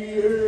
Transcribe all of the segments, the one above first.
here.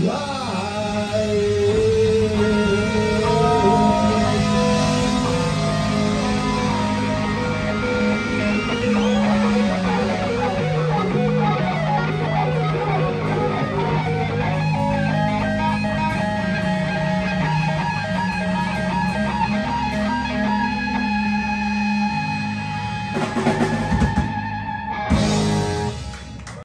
Yeah.